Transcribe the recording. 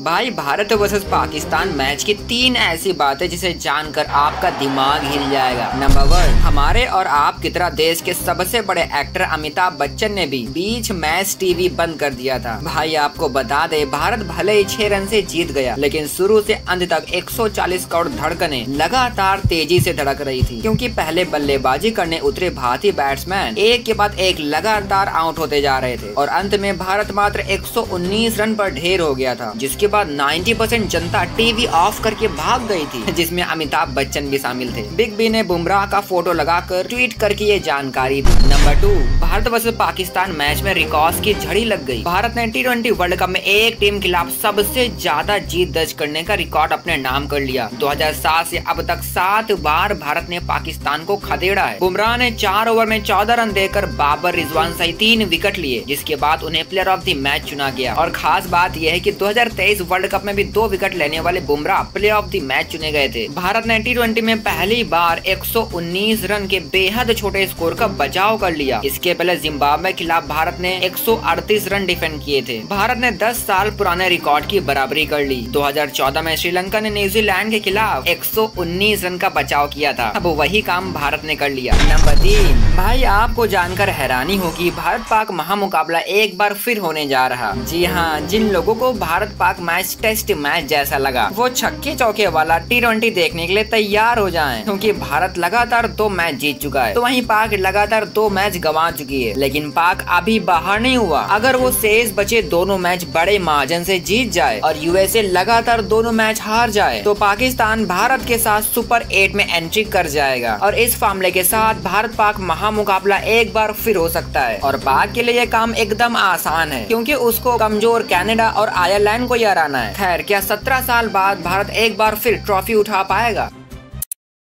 भाई, Bharat versus Pakistan match की तीन ऐसी बातें जिसे जानकर आपका दिमाग हिल जाएगा। नंबर वन हमारे और आप की तरह देश के सबसे बड़े एक्टर अमिताभ बच्चन ने भी बीच मैच टीवी बंद कर दिया था। भाई, आपको बता दे, भारत भले ही छह रन से जीत गया, लेकिन शुरू से अंत तक 140 करोड़ धड़कने लगातार तेज़ी से धड़क रही थी। क्योंकि पहले बल्लेबाजी करने उतरे भारतीय बैट्समैन एक के बाद एक लगातार आउट होते जा रहे थे। और अंत में भारत मात्र 119 रन पर ढेर हो गया था, जिसके उसके बाद 90 परसेंट जनता टीवी ऑफ़ करके भाग गई थी, जिसमें अमिताभ बच्चन भी शामिल थे। बिग बी ने बुमराह का फ़ोटो लगाकर ट्वीट करके ये जानकारी दी। Number two, Bharat versus Pakistan match में रिकॉर्ड की झड़ी लग गई। भारत ने टी वर्ल्ड कप में एक टीम के खिलाफ सबसे ज़्यादा जीत दर्ज करने का रिकॉर्ड अपने नाम कर लिया। 2007 से अब तक सात बार भारत ने पाकिस्तान को खदेड़ा है। बुमराह ने चार ओवर में चौदह रन देकर बाबर रिजवान सहित तीन विकेट लिए, जिसके बाद उन्हें प्लेयर ऑफ़ द मैच चुना गया। और खास बात यह है की दो इस वर्ल्ड कप में भी दो विकेट लेने वाले Bumrah play of the match चुने गए थे। भारत ने टी में पहली बार 119 रन के बेहद छोटे स्कोर का बचाव कर लिया। इसके पहले जिम्बाब्वे खिलाफ भारत ने 138 रन डिफेंड किए थे। भारत ने 10 साल पुराने रिकॉर्ड की बराबरी कर ली। 2014 में श्रीलंका ने न्यूजीलैंड के खिलाफ 119 रन का बचाव किया था। अब वही काम भारत ने कर लिया। नंबर तीन। भाई, आपको जानकर हैरानी होगी, भारत पाक महामुकाबला एक बार फिर होने जा रहा। जी हाँ जिन लोगों को Bharat Pak match test match जैसा लगा। वो छक्के चौके वाला टी ट्वेंटी देखने के लिए तैयार हो जाए, क्योंकि भारत लगातार दो मैच जीत चुका है। तो वहीं पाक लगातार दो मैच गंवा चुकी है, लेकिन पाक अभी बाहर नहीं हुआ। अगर वो शेष बचे दोनों मैच बड़े मार्जिन से जीत जाए और यूएसए लगातार दोनों मैच हार जाए तो पाकिस्तान भारत के साथ सुपर एट में एंट्री कर जाएगा। और इस मामले के साथ भारत पाक महामुकाबला एक बार फिर हो सकता है। और पाक के लिए यह काम एकदम आसान है, क्योंकि उसको कमज़ोर कनाडा और आयरलैंड को हराना है। खैर क्या सत्रह साल बाद भारत एक बार फिर ट्रॉफी उठा पाएगा?